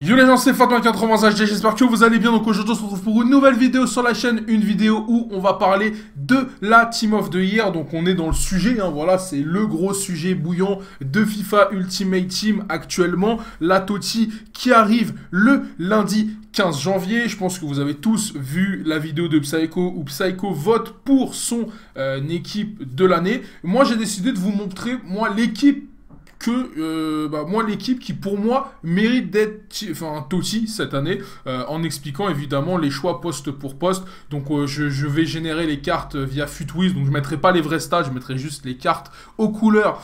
Yo les gens c'est Fatma80HD, j'espère que vous allez bien, donc aujourd'hui on se retrouve pour une nouvelle vidéo sur la chaîne, une vidéo où on va parler de la Team of the Year, donc on est dans le sujet, hein, voilà, c'est le gros sujet bouillant de FIFA Ultimate Team actuellement, la TOTI qui arrive le lundi 15 janvier, je pense que vous avez tous vu la vidéo de Psycho où Psycho vote pour son euh, équipe de l'année, moi j'ai décidé de vous montrer, moi l'équipe que euh, bah, moi l'équipe qui pour moi mérite d'être enfin Totti cette année euh, en expliquant évidemment les choix poste pour poste. Donc euh, je, vais générer les cartes via Futwiz. Donc je mettrai pas les vrais stats je mettrai juste les cartes aux couleurs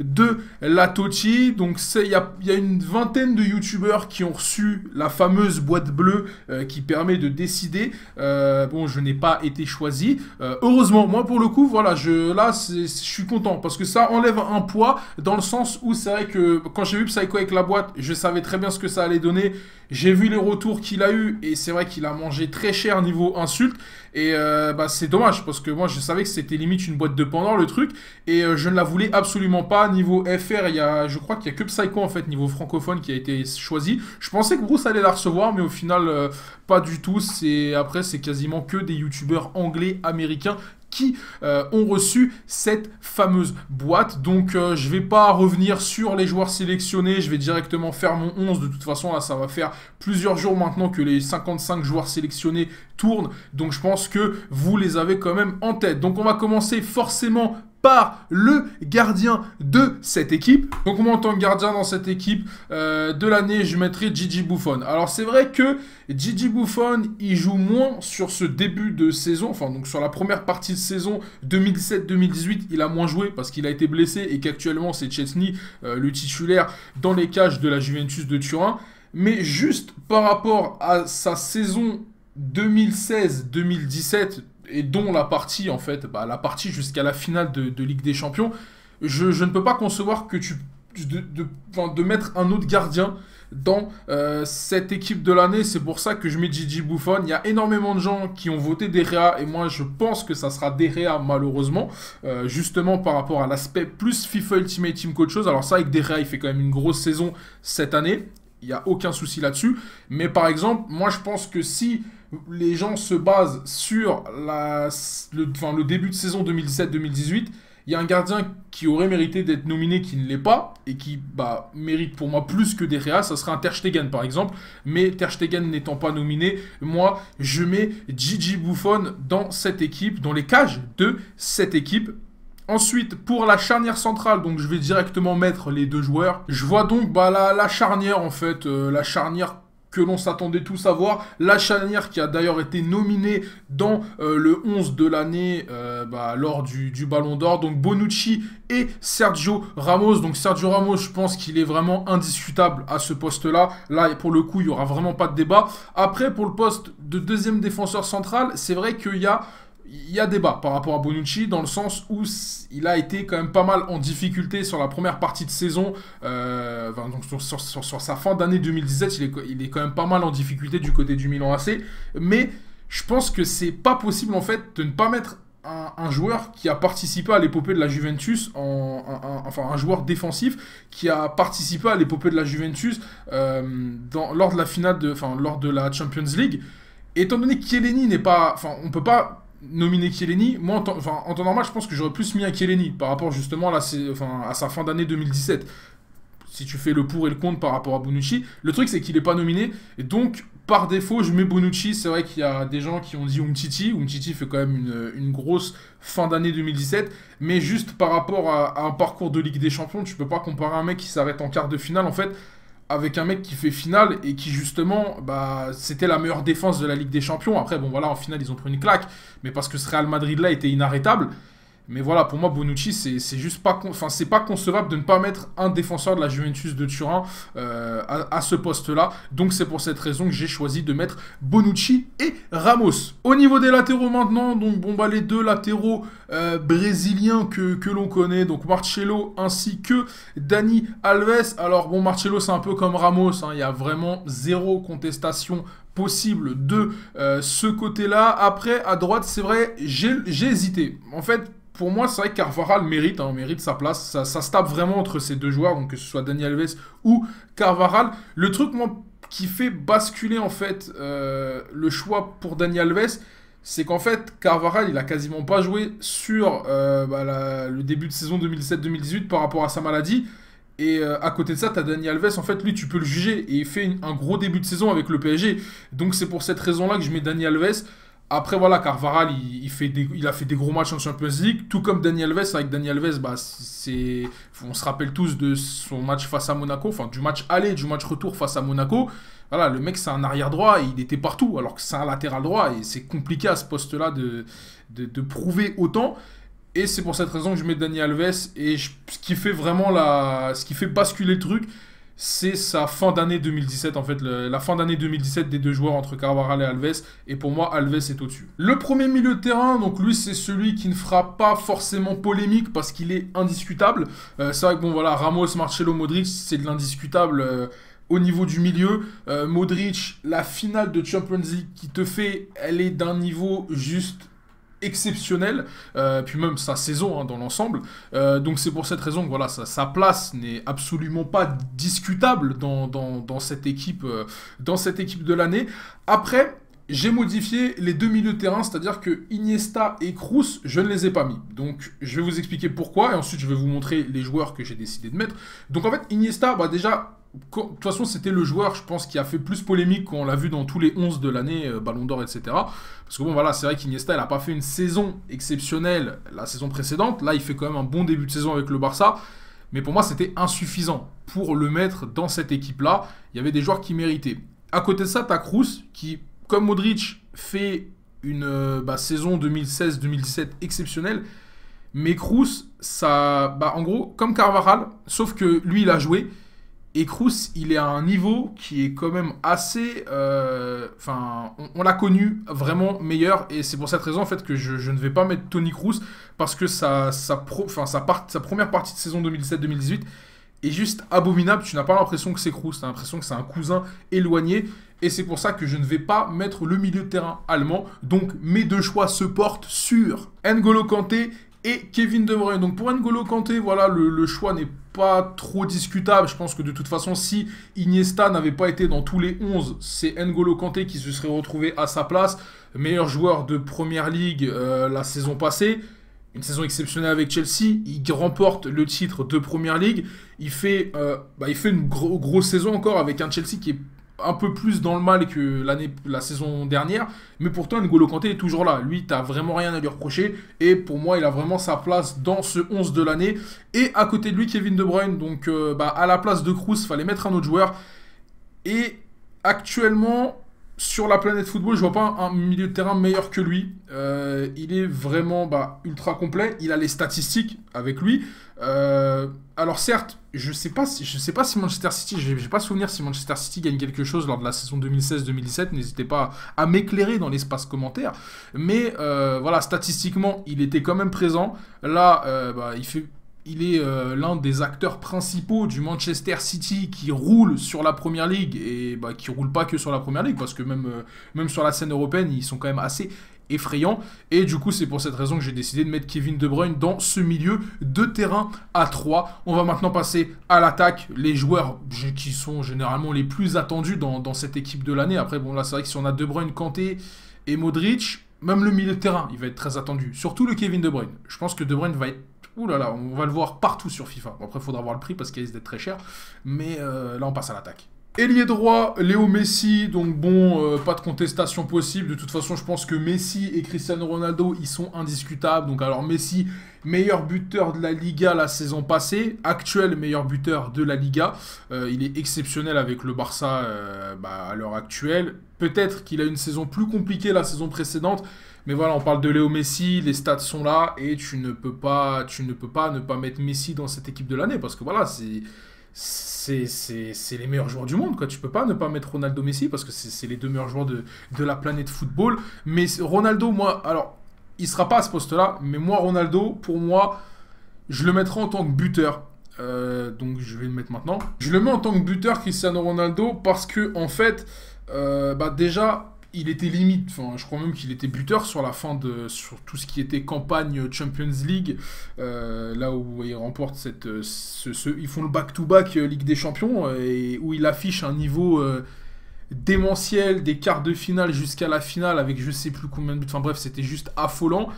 de la Totti. Donc il y a, y a, une vingtaine de youtubeurs qui ont reçu la fameuse boîte bleue qui permet de décider. Bon je n'ai pas été choisi. Heureusement moi pour le coup voilà je là je suis content. Parce que ça enlève un poids dans le sens où c'est vrai que quand j'ai vu Psycho avec la boîte, je savais très bien ce que ça allait donner. J'ai vu les retours qu'il a eu et c'est vrai qu'il a mangé très cher niveau insulte. Et euh, bah, c'est dommage parce que moi je savais que c'était limite une boîte de pendant le truc et euh, je ne la voulais absolument pas. Niveau FR, il y a, je crois qu'il n'y a que Psycho en fait niveau francophone qui a été choisi. Je pensais que Bruce allait la recevoir, mais au final euh, pas du tout. C'est après c'est quasiment que des youtubeurs anglais américains qui euh, ont reçu cette fameuse boîte. Donc euh, je vais pas revenir sur les joueurs sélectionnés, je vais directement faire mon 11. De toute façon, là, ça va faire plusieurs jours maintenant que les 55 joueurs sélectionnés tournent. Donc je pense que vous les avez quand même en tête. Donc on va commencer forcément par le gardien de cette équipe. Donc moi en tant que gardien dans cette équipe euh, de l'année, je mettrai Gigi Buffon. Alors c'est vrai que Gigi Buffon, il joue moins sur ce début de saison, enfin donc sur la première partie de saison 2017-2018, il a moins joué parce qu'il a été blessé et qu'actuellement c'est Chesney euh, le titulaire dans les cages de la Juventus de Turin. Mais juste par rapport à sa saison 2016-2017 et dont la partie, en fait, bah, la partie jusqu'à la finale de, Ligue des Champions, je, ne peux pas concevoir que tu. de, de, mettre un autre gardien dans euh, cette équipe de l'année. C'est pour ça que je mets Gigi Buffon. Il y a énormément de gens qui ont voté Derrea et moi je pense que ça sera Derrea malheureusement. Euh, justement par rapport à l'aspect plus FIFA Ultimate Team qu'autre chose. Alors ça avec Derrea il fait quand même une grosse saison cette année. Il n'y a aucun souci là-dessus. Mais par exemple, moi je pense que si les gens se basent sur le, début de saison 2017-2018, il y a un gardien qui aurait mérité d'être nominé qui ne l'est pas et qui bah, mérite pour moi plus que Derrea, ça serait un Ter Stegen par exemple. Mais Ter Stegen n'étant pas nominé, moi je mets Gigi Buffon dans cette équipe, dans les cages de cette équipe. Ensuite, pour la charnière centrale, donc je vais directement mettre les deux joueurs. Je vois donc bah, la, charnière en fait, euh, la charnière que l'on s'attendait tous à voir. La charnière qui a d'ailleurs été nominée dans euh, le 11 de l'année euh, bah, lors du, du Ballon d'Or. Donc Bonucci et Sergio Ramos. Donc Sergio Ramos, je pense qu'il est vraiment indiscutable à ce poste-là. Là, pour le coup, il n'y aura vraiment pas de débat. Après, pour le poste de deuxième défenseur central, c'est vrai qu'il y a il y a débat par rapport à Bonucci dans le sens où il a été quand même pas mal en difficulté sur la première partie de saison, euh, donc sur, sa fin d'année 2017, il est, il est quand même pas mal en difficulté du côté du Milan AC, mais je pense que c'est pas possible en fait de ne pas mettre un, joueur qui a participé à l'épopée de la Juventus, en, enfin un joueur défensif qui a participé à l'épopée de la Juventus euh, lors de la finale, de, enfin lors de la Champions League. Étant donné que Chiellini n'est pas, enfin on peut pas nominé Chiellini, moi en temps, normal, je pense que j'aurais plus mis un Chiellini par rapport justement à, sa fin d'année 2017. Si tu fais le pour et le contre par rapport à Bonucci, le truc c'est qu'il n'est pas nominé, et donc par défaut je mets Bonucci. C'est vrai qu'il y a des gens qui ont dit Umtiti, Umtiti fait quand même une, une grosse fin d'année 2017, mais juste par rapport à, à, un parcours de Ligue des Champions, tu peux pas comparer un mec qui s'arrête en quart de finale. En fait avec un mec qui fait finale et qui justement, bah, c'était la meilleure défense de la Ligue des Champions. Après, bon voilà, en finale, ils ont pris une claque, mais parce que ce Real Madrid-là était inarrêtable. Mais voilà, pour moi, Bonucci, c'est juste pas, enfin, c'est pas concevable de ne pas mettre un défenseur de la Juventus de Turin euh, à, ce poste-là. Donc c'est pour cette raison que j'ai choisi de mettre Bonucci et Ramos. Au niveau des latéraux maintenant, donc bon bah les deux latéraux euh, brésiliens que, que l'on connaît, donc Marcelo ainsi que Dani Alves. Alors bon, Marcelo c'est un peu comme Ramos, hein. il y a vraiment zéro contestation possible de euh, ce côté-là. Après, à droite, c'est vrai, j'ai hésité. En fait, pour moi, c'est vrai que Carvaral mérite, hein, mérite sa place. Ça, se tape vraiment entre ces deux joueurs, donc que ce soit Daniel Alves ou Carvaral. Le truc, moi, qui fait basculer en fait le choix pour Dani Alves, c'est qu'en fait, Carvaral, il a quasiment pas joué sur bah, le début de saison 2017-2018 par rapport à sa maladie. Et euh, à côté de ça, tu as Dani Alves, en fait, lui, tu peux le juger. Et il fait un gros début de saison avec le PSG. Donc c'est pour cette raison-là que je mets Dani Alves. Après, voilà, Carvaral, il, fait il a fait des gros matchs en Champions League, tout comme Dani Alves. Avec Dani Alves, bah, on se rappelle tous de son match face à Monaco, enfin du match aller, du match retour face à Monaco. Voilà, le mec, c'est un arrière droit, il était partout, alors que c'est un latéral droit, et c'est compliqué à ce poste-là de, de, prouver autant. Et c'est pour cette raison que je mets Dani Alves. Et ce qui fait vraiment la, ce qui fait basculer le truc, c'est sa fin d'année 2017. En fait, la fin d'année 2017 des deux joueurs entre Carvajal et Alves. Et pour moi, Alves est au-dessus. Le premier milieu de terrain, donc lui, c'est celui qui ne fera pas forcément polémique parce qu'il est indiscutable. Euh, c'est vrai que bon, voilà, Ramos, Marcelo, Modric, c'est de l'indiscutable. Euh, au niveau du milieu, euh, Modric, la finale de Champions League qui te fait, elle est d'un niveau juste exceptionnel, euh, puis même sa saison hein, dans l'ensemble. Euh, donc c'est pour cette raison que voilà, sa, place n'est absolument pas discutable dans, dans, cette, équipe, euh, dans cette équipe de l'année. Après, j'ai modifié les deux milieux de terrain, c'est-à-dire que Iniesta et Kroos, je ne les ai pas mis. Donc je vais vous expliquer pourquoi, et ensuite je vais vous montrer les joueurs que j'ai décidé de mettre. Donc en fait, Iniesta, bah déjà, de toute façon, c'était le joueur, je pense, qui a fait plus polémique quand on l'a vu dans tous les 11 de l'année, euh, Ballon d'Or, etc. Parce que bon, voilà, c'est vrai qu'Iniesta, il n'a pas fait une saison exceptionnelle la saison précédente. Là, il fait quand même un bon début de saison avec le Barça. Mais pour moi, c'était insuffisant pour le mettre dans cette équipe-là. Il y avait des joueurs qui méritaient. À côté de ça, tu as Kroos, qui, comme Modric, fait une euh, bah, saison 2016-2017 exceptionnelle. Mais Kroos, ça, bah, en gros, comme Carvajal, sauf que lui, il a joué. Et Kroos, il est à un niveau qui est quand même assez. Euh, enfin, on, l'a connu vraiment meilleur. Et c'est pour cette raison en fait que je, ne vais pas mettre Tony Kroos parce que sa, première partie de saison 2017-2018 est juste abominable. Tu n'as pas l'impression que c'est Kroos, tu as l'impression que c'est un cousin éloigné. Et c'est pour ça que je ne vais pas mettre le milieu de terrain allemand. Donc mes deux choix se portent sur N'Golo Kanté et Kevin De Bruyne. Donc pour N'Golo Kanté, voilà, le, choix n'est pas trop discutable. Je pense que de toute façon, si Iniesta n'avait pas été dans tous les 11, c'est N'Golo Kanté qui se serait retrouvé à sa place. Meilleur joueur de Première Ligue euh, la saison passée. Une saison exceptionnelle avec Chelsea. Il remporte le titre de Première Ligue. Il fait, euh, bah, il fait une grosse saison encore avec un Chelsea qui est un peu plus dans le mal que la saison dernière, mais pourtant N'Golo Kanté est toujours là. Lui, t'as vraiment rien à lui reprocher, et pour moi, il a vraiment sa place dans ce 11 de l'année. Et à côté de lui, Kevin De Bruyne, donc euh, bah, à la place de Kroos, fallait mettre un autre joueur. Et actuellement, sur la planète football, je vois pas un, milieu de terrain meilleur que lui. Euh, il est vraiment bah, ultra complet. Il a les statistiques avec lui. Euh, alors certes, je sais sais pas si Manchester City, j'ai pas souvenir si Manchester City gagne quelque chose lors de la saison 2016-2017. N'hésitez pas à m'éclairer dans l'espace commentaire. Mais euh, voilà, statistiquement, il était quand même présent. Là, bah, il fait il est euh, l'un des acteurs principaux du Manchester City qui roule sur la Première Ligue et bah, qui roule pas que sur la Première Ligue parce que même, euh, même sur la scène européenne ils sont quand même assez effrayants. Et du coup c'est pour cette raison que j'ai décidé de mettre Kevin De Bruyne dans ce milieu de terrain à 3 on va maintenant passer à l'attaque. Les joueurs qui sont généralement les plus attendus dans, dans cette équipe de l'année. Après bon là c'est vrai que si on a De Bruyne, Kanté et Modric même le milieu de terrain il va être très attendu. Surtout le Kevin De Bruyne. Je pense que De Bruyne va être Ouh là là, on va le voir partout sur FIFA. après, il faudra voir le prix parce qu'il risque d'être très cher. Mais euh, là, on passe à l'attaque. Ailier droit, Léo Messi, donc bon, euh, pas de contestation possible. De toute façon, je pense que Messi et Cristiano Ronaldo, ils sont indiscutables. Donc alors Messi, meilleur buteur de la Liga la saison passée, actuel meilleur buteur de la Liga. Euh, il est exceptionnel avec le Barça bah, à l'heure actuelle. Peut-être qu'il a une saison plus compliquée la saison précédente, mais voilà, on parle de Léo Messi, les stats sont là et tu ne peux pas, tu ne peux pas ne pas mettre Messi dans cette équipe de l'année parce que voilà, c'est c'est les meilleurs joueurs du monde. Quoi. Tu peux pas ne pas mettre Ronaldo Messi parce que c'est les deux meilleurs joueurs de, de, la planète football. Mais Ronaldo, moi, alors, il sera pas à ce poste-là, mais moi, Ronaldo, pour moi, je le mettrai en tant que buteur. Euh, donc je vais le mettre maintenant. Je le mets en tant que buteur Cristiano Ronaldo parce que en fait, euh, bah déjà, il était limite, enfin, je crois même qu'il était buteur sur la fin de sur tout ce qui était campagne Champions League, euh, là où il remporte cette, ce, ils font le back-to-back euh, Ligue des Champions et où il affiche un niveau démentiel des quarts de finale jusqu'à la finale avec je sais plus combien de buts. Enfin bref, c'était juste affolant.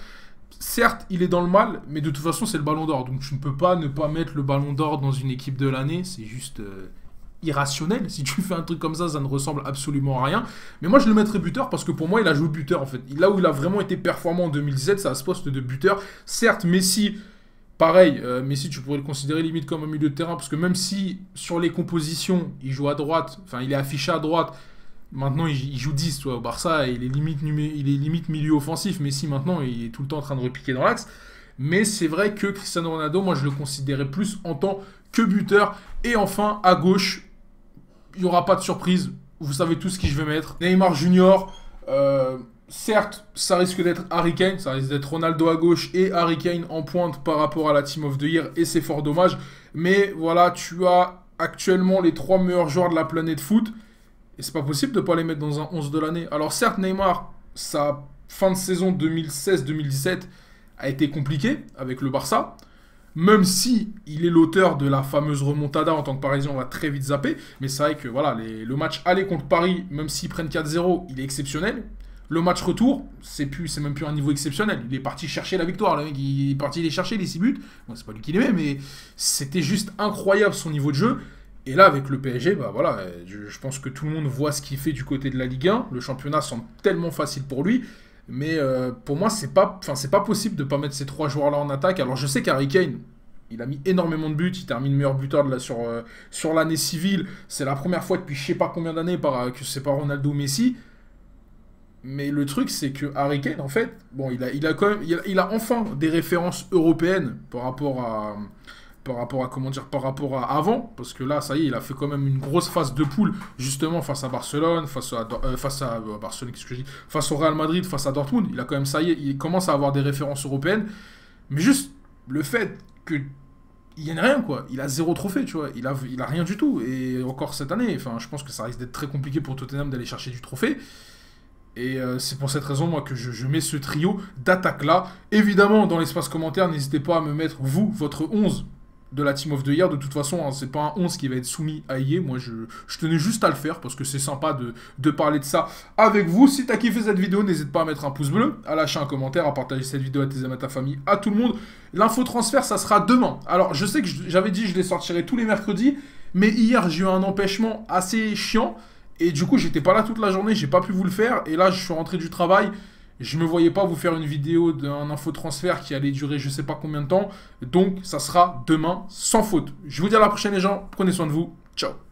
Certes, il est dans le mal, mais de toute façon, c'est le ballon d'or. Donc tu ne peux pas ne pas mettre le ballon d'or dans une équipe de l'année. C'est juste euh, irrationnel. Si tu fais un truc comme ça, ça ne ressemble absolument à rien. Mais moi, je le mettrais buteur parce que pour moi, il a joué buteur en fait. Là où il a vraiment été performant en 2017, c'est à ce poste de buteur. Certes, Messi. Pareil, euh, Messi, tu pourrais le considérer limite comme un milieu de terrain, parce que même si sur les compositions, il joue à droite, enfin il est affiché à droite, Maintenant, il, joue 10, toi, au Barça, il est, limite, il est limite milieu offensif. mais si maintenant, il est tout le temps en train de repiquer dans l'axe. Mais c'est vrai que Cristiano Ronaldo, moi, je le considérais plus en tant que buteur. Et enfin, à gauche, il n'y aura pas de surprise. Vous savez tous qui je vais mettre. Neymar Junior. Euh, certes, ça risque d'être Harry Kane, ça risque d'être Ronaldo à gauche et Harry Kane en pointe par rapport à la Team of the Year, et c'est fort dommage. Mais voilà, tu as actuellement les trois meilleurs joueurs de la planète foot. Et c'est pas possible de pas les mettre dans un 11 de l'année. Alors certes, Neymar, sa fin de saison 2016-2017 a été compliquée avec le Barça. Même si il est l'auteur de la fameuse remontada en tant que Parisien, on va très vite zapper. Mais c'est vrai que voilà, le match aller contre Paris, même s'ils prennent 4-0, il est exceptionnel. Le match retour, c'est plus, c'est même plus un niveau exceptionnel. Il est parti chercher la victoire. Le mec, il est parti les chercher les 6 buts. Bon, c'est pas lui qui les mais c'était juste incroyable son niveau de jeu. Et là, avec le PSG, bah voilà, je, pense que tout le monde voit ce qu'il fait du côté de la Ligue 1. Le championnat semble tellement facile pour lui. Mais euh, pour moi, c'est pas, pas possible de pas mettre ces trois joueurs-là en attaque. Alors, je sais qu'Harry Kane, il a mis énormément de buts. Il termine meilleur buteur de la, sur, euh, sur l'année civile. C'est la première fois depuis je sais pas combien d'années euh, que c'est pas Ronaldo ou Messi. Mais le truc, c'est que Harry Kane, en fait, bon, il a, il a quand même, il a enfin des références européennes par rapport à par rapport à comment dire par rapport à avant parce que là ça y est il a fait quand même une grosse phase de poule justement face à Barcelone face à euh, face à euh, Barcelone qu'est-ce que je dis face au Real Madrid face à Dortmund. Il a quand même ça y est il commence à avoir des références européennes. Mais juste le fait que il a rien quoi. Il a zéro trophée tu vois. Il a il a rien du tout. Et encore cette année enfin je pense que ça risque d'être très compliqué pour Tottenham d'aller chercher du trophée. Et euh, c'est pour cette raison, moi, que je, je mets ce trio d'attaque-là. Évidemment, dans l'espace commentaire, n'hésitez pas à me mettre, vous, votre 11 de la Team of the Year. De toute façon, hein, c'est pas un 11 qui va être soumis à IE. Moi, je, tenais juste à le faire parce que c'est sympa de, parler de ça avec vous. Si t'as kiffé cette vidéo, n'hésite pas à mettre un pouce bleu, à lâcher un commentaire, à partager cette vidéo à tes amis, à ta famille, à tout le monde. L'info transfert, ça sera demain. Alors, je sais que j'avais dit que je les sortirais tous les mercredis, mais hier, j'ai eu un empêchement assez chiant. Et du coup, j'étais pas là toute la journée, j'ai pas pu vous le faire. Et là, je suis rentré du travail. Je ne me voyais pas vous faire une vidéo d'un infotransfert qui allait durer je sais pas combien de temps. Donc, ça sera demain sans faute. Je vous dis à la prochaine les gens. Prenez soin de vous. Ciao